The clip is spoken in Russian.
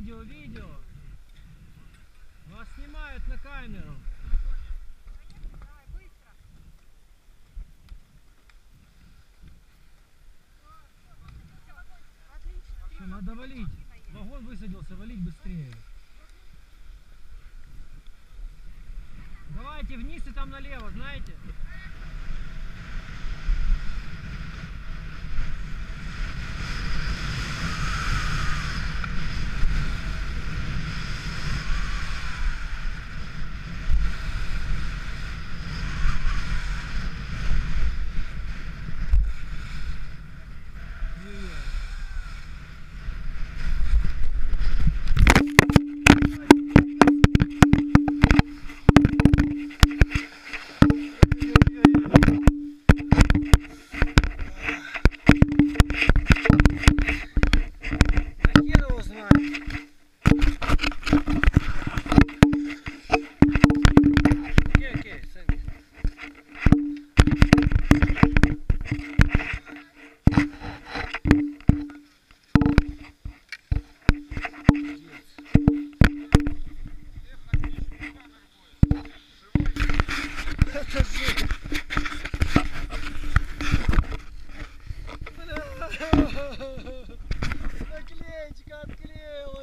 видео, видео. Вас снимают на камеру. Что, надо валить. Вагон высадился, валить быстрее. Давайте вниз и там налево, знаете? Наклеечка отклеила.